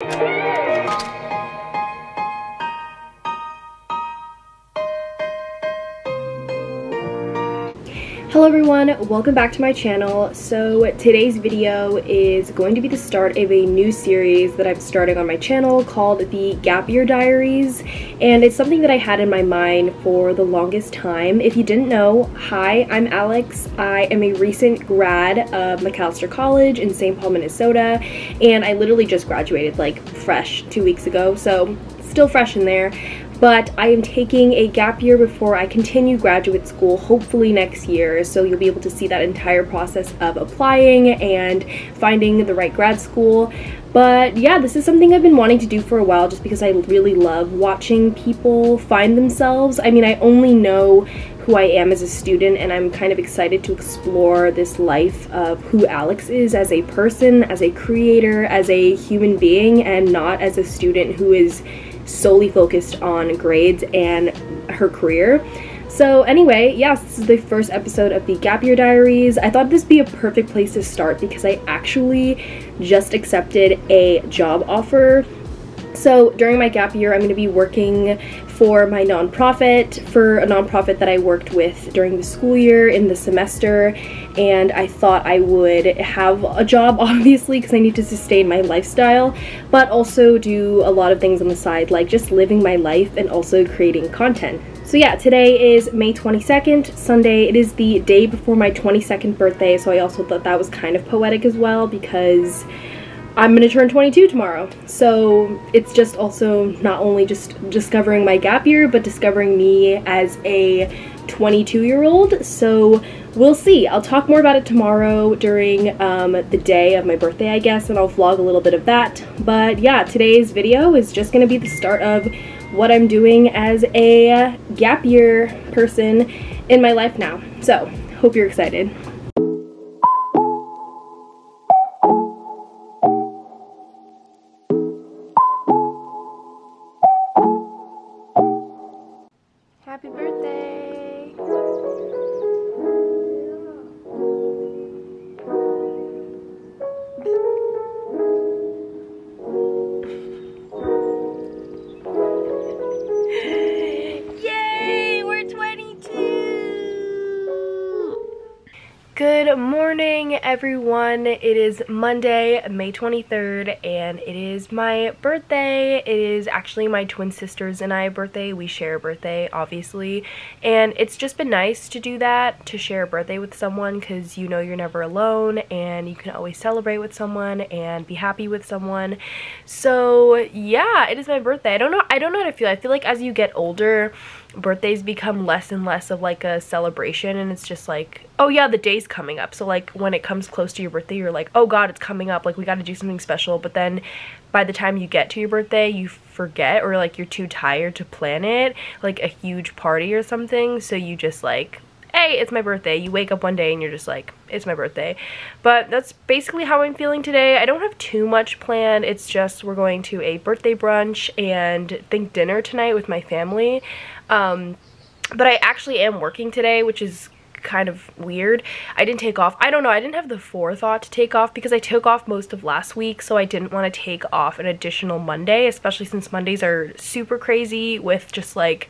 you. Hello everyone, welcome back to my channel. So today's video is going to be the start of a new series that I'm starting on my channel called the Gap Year Diaries and it's something that I had in my mind for the longest time. If you didn't know, hi, I'm Alyx. I am a recent grad of Macalester College in St. Paul, Minnesota and I literally just graduated like fresh two weeks ago so still fresh in there but I am taking a gap year before I continue graduate school, hopefully next year. So you'll be able to see that entire process of applying and finding the right grad school. But yeah, this is something I've been wanting to do for a while just because I really love watching people find themselves. I mean, I only know who I am as a student and I'm kind of excited to explore this life of who Alyx is as a person, as a creator, as a human being, and not as a student who is solely focused on grades and her career. So anyway, yes, this is the first episode of the Gap Year Diaries. I thought this would be a perfect place to start because I actually just accepted a job offer. So during my gap year, I'm going to be working for my nonprofit, for a nonprofit that I worked with during the school year in the semester. And I thought I would have a job, obviously, because I need to sustain my lifestyle, but also do a lot of things on the side, like just living my life and also creating content. So yeah, today is May 22nd, Sunday. It is the day before my 22nd birthday, so I also thought that was kind of poetic as well because I'm gonna turn 22 tomorrow. So it's just also not only just discovering my gap year, but discovering me as a 22 year old. So we'll see. I'll talk more about it tomorrow during um, the day of my birthday, I guess, and I'll vlog a little bit of that. But yeah, today's video is just gonna be the start of what I'm doing as a gap year person in my life now. So hope you're excited. Happy birthday! Everyone. It is Monday, May 23rd, and it is my birthday. It is actually my twin sister's and I birthday. We share a birthday, obviously, and it's just been nice to do that, to share a birthday with someone, because you know you're never alone, and you can always celebrate with someone and be happy with someone. So yeah, it is my birthday. I don't know. I don't know how to feel. I feel like as you get older, birthdays become less and less of like a celebration and it's just like oh yeah the day's coming up. So like when it comes close to your birthday you're like oh god it's coming up. Like we got to do something special. But then by the time you get to your birthday you forget or like you're too tired to plan it like a huge party or something. So you just like hey it's my birthday. You wake up one day and you're just like it's my birthday. But that's basically how i'm feeling today. I don't have too much planned. It's just we're going to a birthday brunch and think dinner tonight with my family um, but I actually am working today, which is kind of weird. I didn't take off. I don't know. I didn't have the forethought to take off because I took off most of last week, so I didn't want to take off an additional Monday, especially since Mondays are super crazy with just like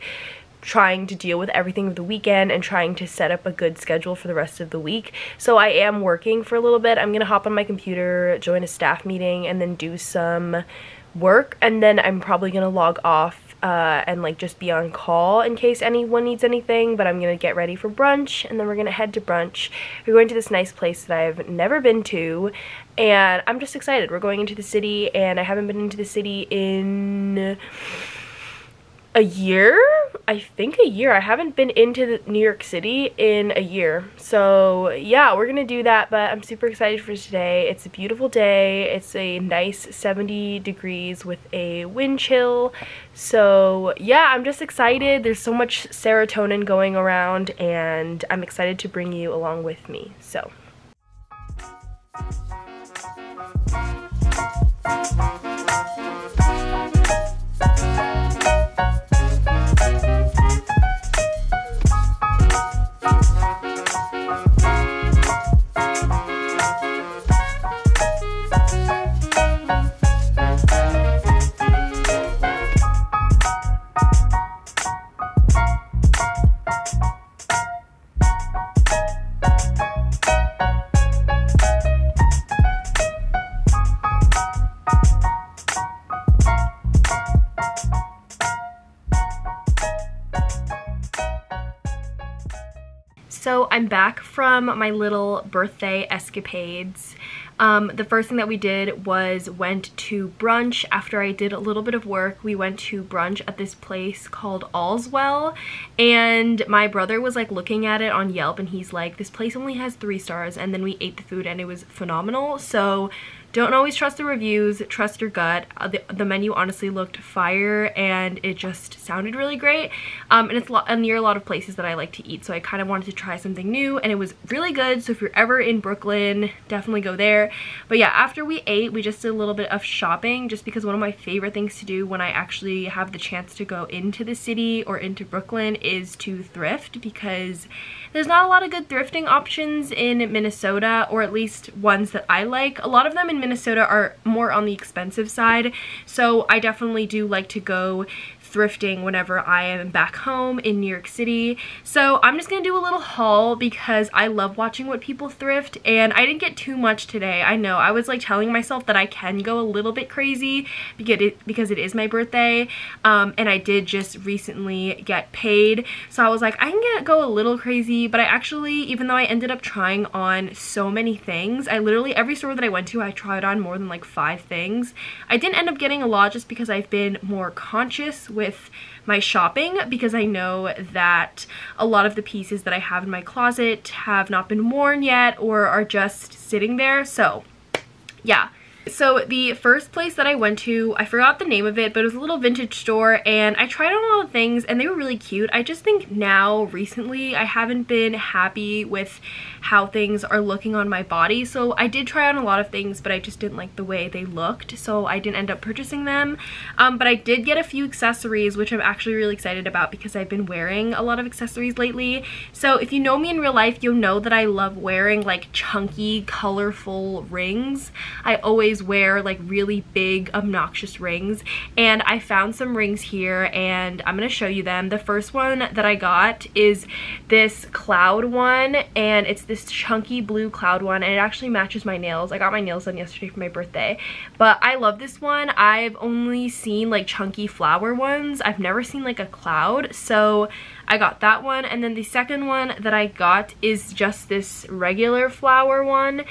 trying to deal with everything of the weekend and trying to set up a good schedule for the rest of the week. So I am working for a little bit. I'm going to hop on my computer, join a staff meeting, and then do some work. And then I'm probably going to log off uh, and like just be on call in case anyone needs anything but I'm gonna get ready for brunch and then we're gonna head to brunch. We're going to this nice place that I've never been to and I'm just excited. We're going into the city and I haven't been into the city in a year? I think a year. I haven't been into New York City in a year. So yeah we're gonna do that but I'm super excited for today. It's a beautiful day. It's a nice 70 degrees with a wind chill. So yeah I'm just excited. There's so much serotonin going around and I'm excited to bring you along with me. So back from my little birthday escapades. Um, the first thing that we did was went to brunch after I did a little bit of work. We went to brunch at this place called Allswell and my brother was like looking at it on Yelp and he's like, this place only has three stars and then we ate the food and it was phenomenal. So don't always trust the reviews, trust your gut. Uh, the, the, menu honestly looked fire and it just sounded really great. Um, and it's near a lot of places that I like to eat, so I kind of wanted to try something new and it was really good. So if you're ever in Brooklyn, definitely go there. But yeah, after we ate, we just did a little bit of shopping just because one of my favorite things to do when I actually have the chance to go into the city or into Brooklyn is to thrift because there's not a lot of good thrifting options in Minnesota, or at least ones that I like. A lot of them in Minnesota are more on the expensive side, so I definitely do like to go thrifting whenever I am back home in New York City. So I'm just gonna do a little haul because I love watching what people thrift and I didn't get too much today. I know I was like telling myself that I can go a little bit crazy because it, because it is my birthday um, and I did just recently get paid. So I was like I can get go a little crazy but I actually even though I ended up trying on so many things I literally every store that I went to I tried on more than like five things. I didn't end up getting a lot just because I've been more conscious with my shopping because I know that a lot of the pieces that I have in my closet have not been worn yet or are just sitting there. So yeah, so the first place that I went to, I forgot the name of it, but it was a little vintage store and I tried on a lot of things and they were really cute. I just think now, recently, I haven't been happy with how things are looking on my body. So I did try on a lot of things, but I just didn't like the way they looked. So I didn't end up purchasing them. Um, but I did get a few accessories, which I'm actually really excited about because I've been wearing a lot of accessories lately. So if you know me in real life, you'll know that I love wearing like chunky, colorful rings. I always always wear like really big obnoxious rings and I found some rings here and I'm gonna show you them. The first one that I got is this cloud one and it's this chunky blue cloud one and it actually matches my nails. I got my nails done yesterday for my birthday but I love this one. I've only seen like chunky flower ones. I've never seen like a cloud so I got that one and then the second one that I got is just this regular flower one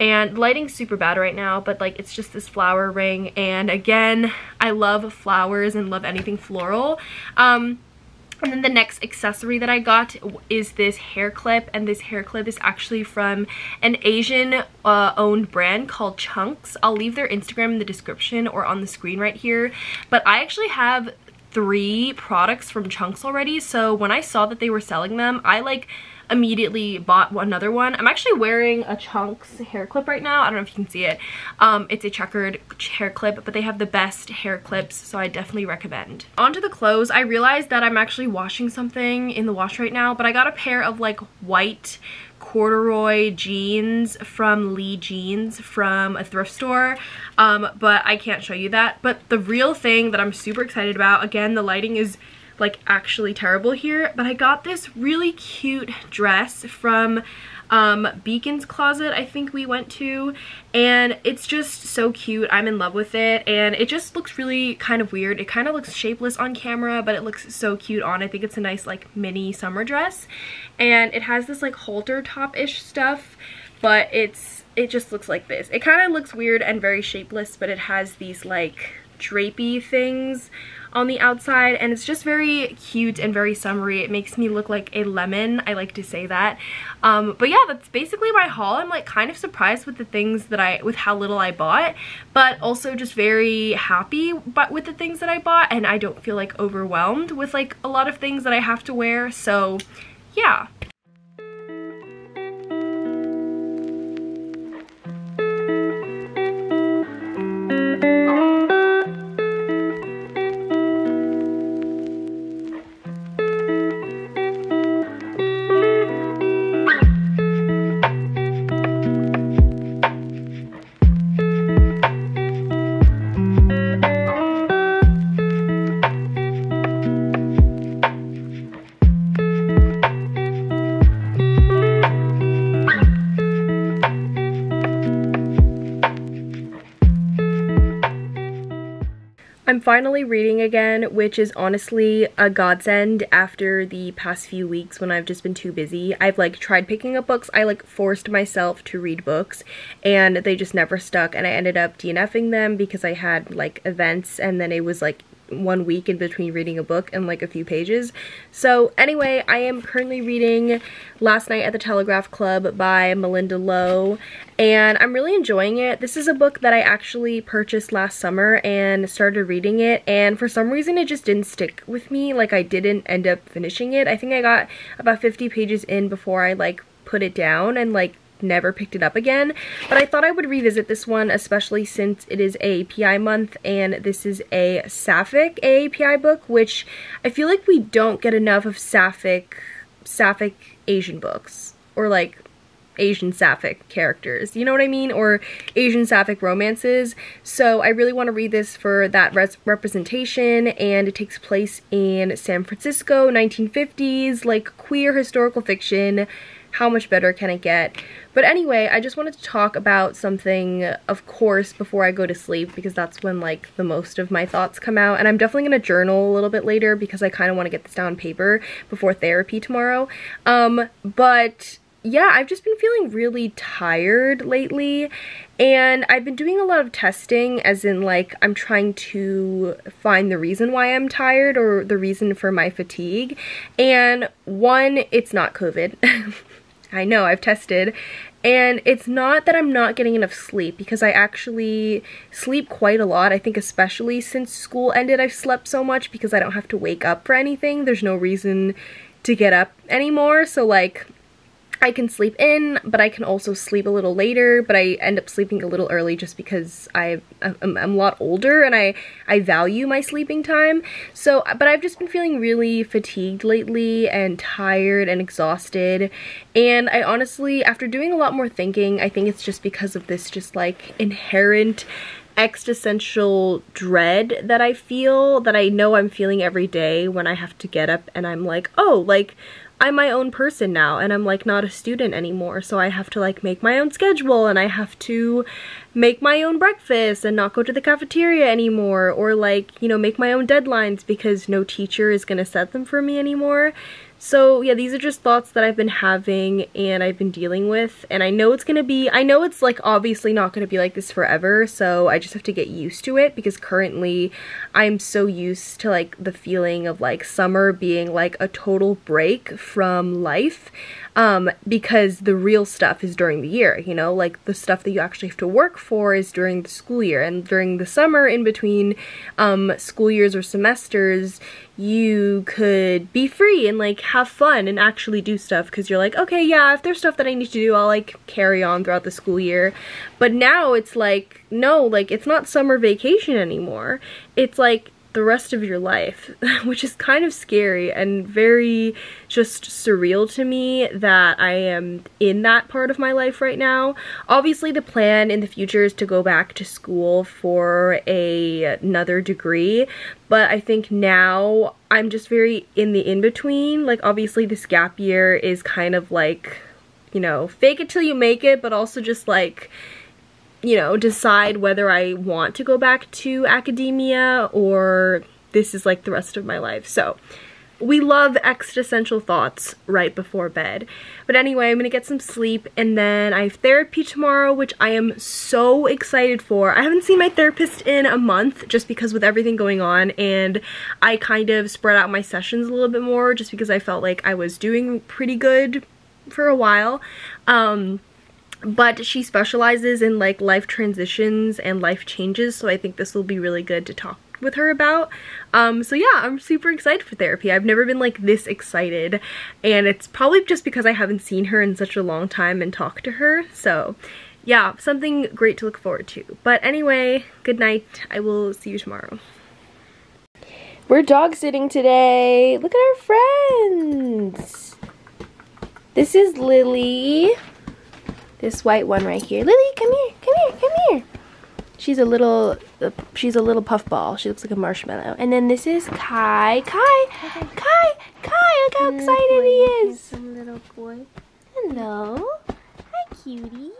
and lighting's super bad right now but like it's just this flower ring and again I love flowers and love anything floral um and then the next accessory that I got is this hair clip and this hair clip is actually from an Asian uh, owned brand called Chunks. I'll leave their Instagram in the description or on the screen right here. But I actually have three products from Chunks already so when I saw that they were selling them I like immediately bought another one. I'm actually wearing a Chunks hair clip right now. I don't know if you can see it. Um, it's a checkered hair clip, but they have the best hair clips, so I definitely recommend. Onto the clothes, I realized that I'm actually washing something in the wash right now, but I got a pair of like white corduroy jeans from Lee Jeans from a thrift store um, but I can't show you that but the real thing that I'm super excited about again the lighting is like actually terrible here but I got this really cute dress from um, Beacon's Closet I think we went to and it's just so cute. I'm in love with it and it just looks really kind of weird. It kind of looks shapeless on camera but it looks so cute on. I think it's a nice like mini summer dress and it has this like halter top-ish stuff but it's it just looks like this. It kind of looks weird and very shapeless but it has these like drapey things on the outside and it's just very cute and very summery. It makes me look like a lemon. I like to say that. Um, but yeah, that's basically my haul. I'm like kind of surprised with the things that I, with how little I bought, but also just very happy but with the things that I bought and I don't feel like overwhelmed with like a lot of things that I have to wear. So yeah. Finally reading again, which is honestly a godsend after the past few weeks when I've just been too busy. I've like tried picking up books. I like forced myself to read books and they just never stuck and I ended up DNFing them because I had like events and then it was like one week in between reading a book and like a few pages. So anyway, I am currently reading Last Night at the Telegraph Club by Malinda Lo and I'm really enjoying it. This is a book that I actually purchased last summer and started reading it and for some reason it just didn't stick with me. Like I didn't end up finishing it. I think I got about 50 pages in before I like put it down and like never picked it up again. But I thought I would revisit this one, especially since it is AAPI month and this is a sapphic AAPI book, which I feel like we don't get enough of sapphic, sapphic Asian books. Or like Asian sapphic characters, you know what I mean? Or Asian sapphic romances. So I really want to read this for that representation and it takes place in San Francisco, 1950s, like queer historical fiction how much better can it get? But anyway, I just wanted to talk about something, of course, before I go to sleep because that's when like the most of my thoughts come out. And I'm definitely going to journal a little bit later because I kind of want to get this down on paper before therapy tomorrow. Um, but yeah, I've just been feeling really tired lately and I've been doing a lot of testing as in like I'm trying to find the reason why I'm tired or the reason for my fatigue and one, it's not COVID. I know, I've tested. And it's not that I'm not getting enough sleep because I actually sleep quite a lot. I think especially since school ended I've slept so much because I don't have to wake up for anything. There's no reason to get up anymore. So like I can sleep in, but I can also sleep a little later, but I end up sleeping a little early just because I, I'm, a lot older and I, I value my sleeping time. So, but I've just been feeling really fatigued lately and tired and exhausted. And I honestly, after doing a lot more thinking, I think it's just because of this just like inherent existential dread that I feel that I know I'm feeling every day when I have to get up and I'm like, oh, like, I'm my own person now and I'm like not a student anymore so I have to like make my own schedule and I have to make my own breakfast and not go to the cafeteria anymore or like you know make my own deadlines because no teacher is gonna set them for me anymore so yeah, these are just thoughts that I've been having and I've been dealing with. And I know it's gonna be, I know it's like obviously not gonna be like this forever. So I just have to get used to it because currently I'm so used to like the feeling of like summer being like a total break from life um, because the real stuff is during the year, you know, like the stuff that you actually have to work for is during the school year and during the summer in between um, school years or semesters, you could be free and like have fun and actually do stuff because you're like, okay, yeah, if there's stuff that I need to do, I'll like carry on throughout the school year. But now it's like, no, like it's not summer vacation anymore. It's like the rest of your life, which is kind of scary and very just surreal to me that I am in that part of my life right now. Obviously, the plan in the future is to go back to school for a, another degree, but I think now I'm just very in the in-between. Like, obviously, this gap year is kind of like, you know, fake it till you make it, but also just like you know, decide whether I want to go back to academia or this is like the rest of my life. So we love existential thoughts right before bed. But anyway, I'm gonna get some sleep and then I have therapy tomorrow, which I am so excited for. I haven't seen my therapist in a month just because with everything going on and I kind of spread out my sessions a little bit more just because I felt like I was doing pretty good for a while. Um, but she specializes in like life transitions and life changes so I think this will be really good to talk with her about. Um, so yeah, I'm super excited for therapy. I've never been like this excited and it's probably just because I haven't seen her in such a long time and talked to her. So yeah, something great to look forward to. But anyway, good night. I will see you tomorrow. We're dog sitting today. Look at our friends. This is Lily. This white one right here. Lily, come here, come here, come here. She's a little, uh, she's a little puffball. She looks like a marshmallow. And then this is Kai. Kai, Kai, Kai, look how excited he is. Little boy. Hello. Hi, cutie.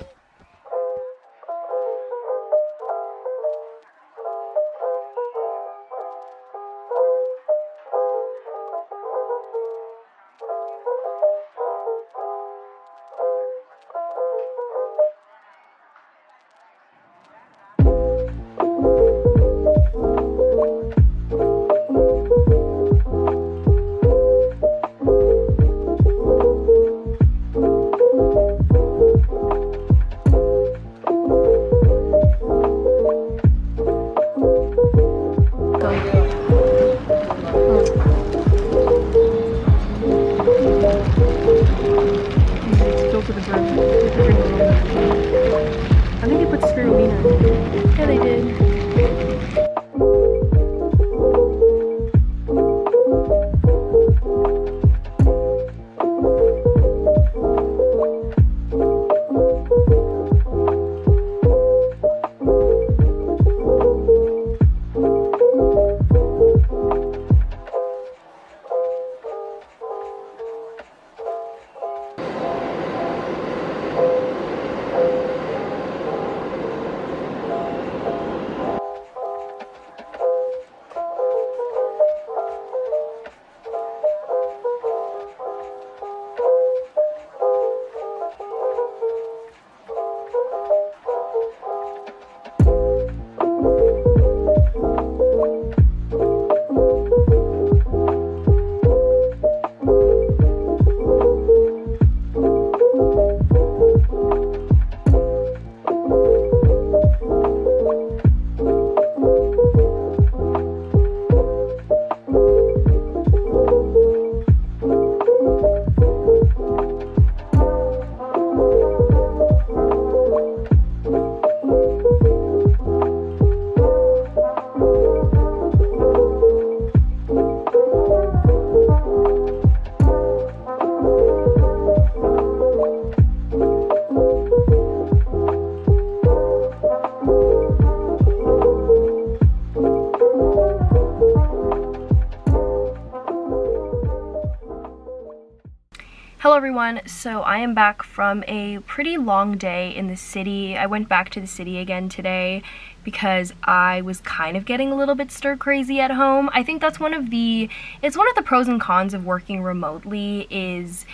Everyone, so I am back from a pretty long day in the city. I went back to the city again today because I was kind of getting a little bit stir crazy at home. I think that's one of the, it's one of the pros and cons of working remotely is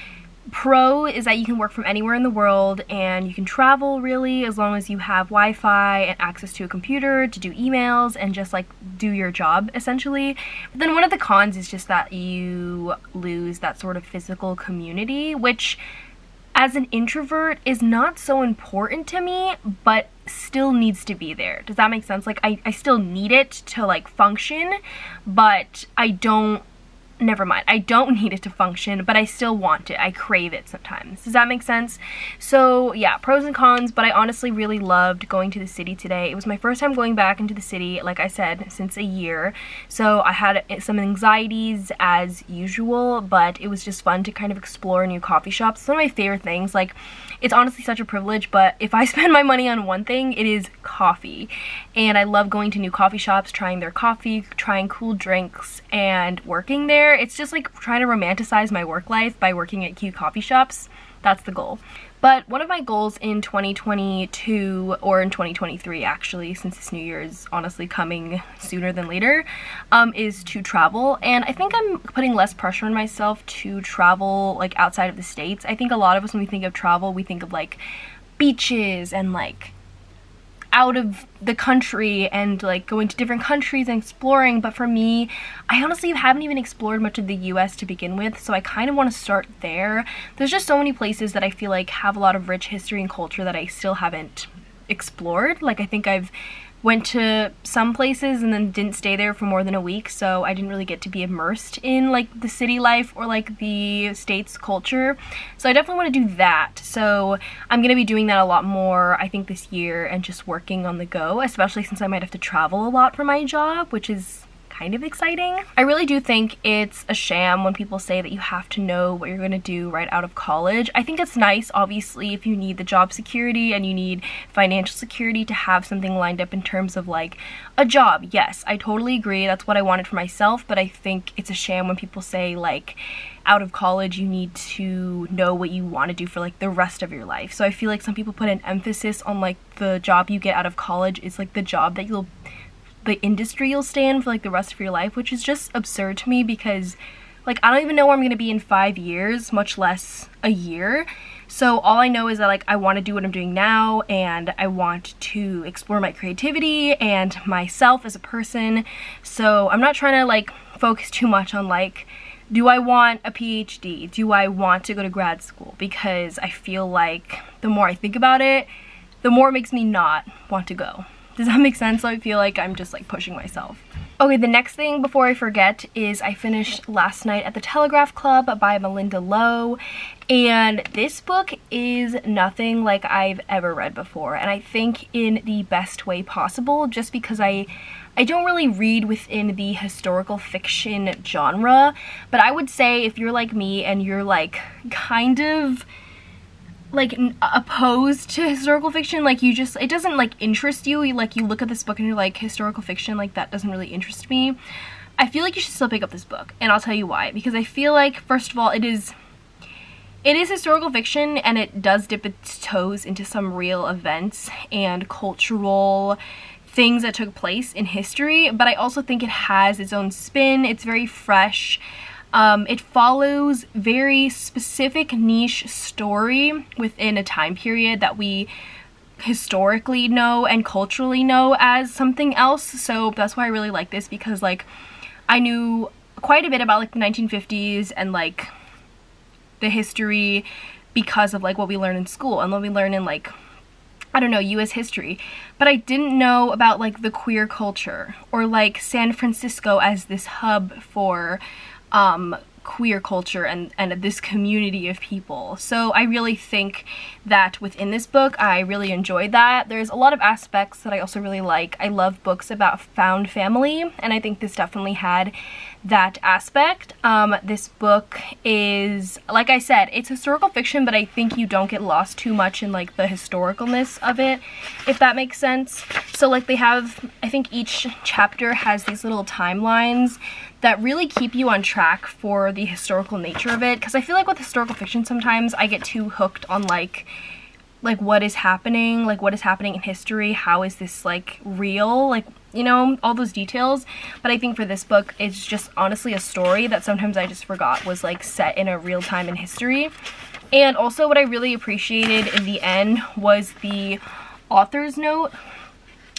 Pro is that you can work from anywhere in the world and you can travel really as long as you have Wi-Fi and access to a computer to do emails and just like do your job essentially. But then one of the cons is just that you lose that sort of physical community which as an introvert is not so important to me but still needs to be there. Does that make sense? Like I, I still need it to like function but I don't never mind. I don't need it to function, but I still want it. I crave it sometimes. Does that make sense? So yeah, pros and cons, but I honestly really loved going to the city today. It was my first time going back into the city, like I said, since a year. So I had some anxieties as usual, but it was just fun to kind of explore new coffee shops. It's one of my favorite things. Like, it's honestly such a privilege, but if I spend my money on one thing, it is coffee. And I love going to new coffee shops, trying their coffee, trying cool drinks, and working there there. It's just like trying to romanticize my work life by working at cute coffee shops. That's the goal. But one of my goals in 2022, or in 2023 actually, since this new year is honestly coming sooner than later, um, is to travel. And I think I'm putting less pressure on myself to travel like outside of the States. I think a lot of us when we think of travel, we think of like beaches and like out of the country and like going to different countries and exploring but for me I honestly haven't even explored much of the US to begin with so I kind of want to start there. There's just so many places that I feel like have a lot of rich history and culture that I still haven't explored. Like I think I've went to some places and then didn't stay there for more than a week so I didn't really get to be immersed in like the city life or like the state's culture. So I definitely want to do that. So I'm gonna be doing that a lot more I think this year and just working on the go especially since I might have to travel a lot for my job which is kind of exciting. I really do think it's a sham when people say that you have to know what you're going to do right out of college. I think it's nice, obviously, if you need the job security and you need financial security to have something lined up in terms of like a job. Yes, I totally agree. That's what I wanted for myself, but I think it's a sham when people say like out of college you need to know what you want to do for like the rest of your life. So I feel like some people put an emphasis on like the job you get out of college is like the job that you'll the industry you'll stay in for like the rest of your life, which is just absurd to me because like I don't even know where I'm gonna be in five years, much less a year. So all I know is that like I want to do what I'm doing now and I want to explore my creativity and myself as a person. So I'm not trying to like focus too much on like do I want a PhD? Do I want to go to grad school? Because I feel like the more I think about it, the more it makes me not want to go. Does that make sense? So I feel like I'm just like pushing myself. Okay, the next thing before I forget is I finished Last Night at the Telegraph Club by Malinda Lo and this book is nothing like I've ever read before and I think in the best way possible just because I I don't really read within the historical fiction genre but I would say if you're like me and you're like kind of like opposed to historical fiction like you just it doesn't like interest you. you like you look at this book and you're like historical fiction? Like that doesn't really interest me. I feel like you should still pick up this book and I'll tell you why. Because I feel like first of all it is it is historical fiction and it does dip its toes into some real events and cultural things that took place in history. But I also think it has its own spin. It's very fresh um, it follows very specific niche story within a time period that we historically know and culturally know as something else. So that's why I really like this because like I knew quite a bit about like the 1950s and like the history because of like what we learn in school and what we learn in like I don't know, US history, but I didn't know about like the queer culture or like San Francisco as this hub for um, queer culture and, and this community of people. So I really think that within this book, I really enjoyed that. There's a lot of aspects that I also really like. I love books about found family, and I think this definitely had that aspect. Um, this book is, like I said, it's historical fiction, but I think you don't get lost too much in like the historicalness of it, if that makes sense. So like they have, I think each chapter has these little timelines that really keep you on track for the historical nature of it because I feel like with historical fiction sometimes I get too hooked on like like what is happening like what is happening in history how is this like real like you know all those details. But I think for this book it's just honestly a story that sometimes I just forgot was like set in a real time in history. And also what I really appreciated in the end was the author's note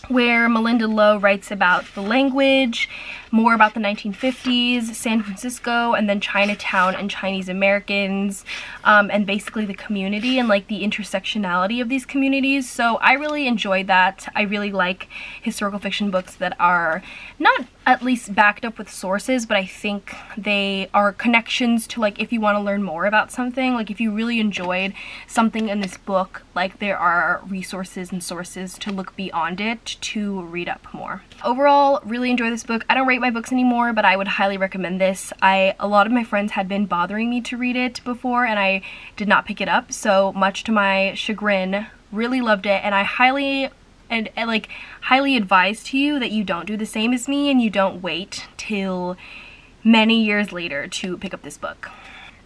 where Malinda Lo writes about the language, more about the 1950s, San Francisco, and then Chinatown and Chinese Americans, um, and basically the community and like the intersectionality of these communities. So I really enjoyed that. I really like historical fiction books that are not at least backed up with sources, but I think they are connections to like if you want to learn more about something, like if you really enjoyed something in this book, like there are resources and sources to look beyond it to read up more. Overall, really enjoy this book. I don't rate my books anymore, but I would highly recommend this. I A lot of my friends had been bothering me to read it before and I did not pick it up, so much to my chagrin, really loved it and I highly and, and like highly advise to you that you don't do the same as me and you don't wait till many years later to pick up this book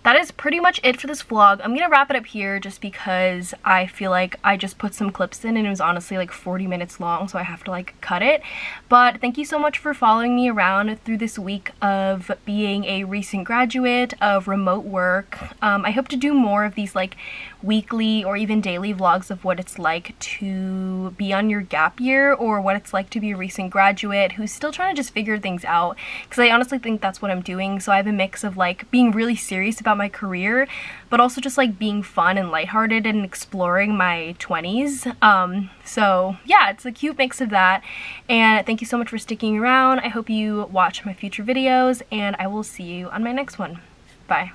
that is pretty much it for this vlog. I'm gonna wrap it up here just because I feel like I just put some clips in and it was honestly like 40 minutes long so I have to like cut it. But thank you so much for following me around through this week of being a recent graduate of remote work. Um, I hope to do more of these like weekly or even daily vlogs of what it's like to be on your gap year or what it's like to be a recent graduate who's still trying to just figure things out because I honestly think that's what I'm doing. So I have a mix of like being really serious about my career but also just like being fun and lighthearted and exploring my 20s. Um, so yeah, it's a cute mix of that and thank you so much for sticking around. I hope you watch my future videos and I will see you on my next one. Bye.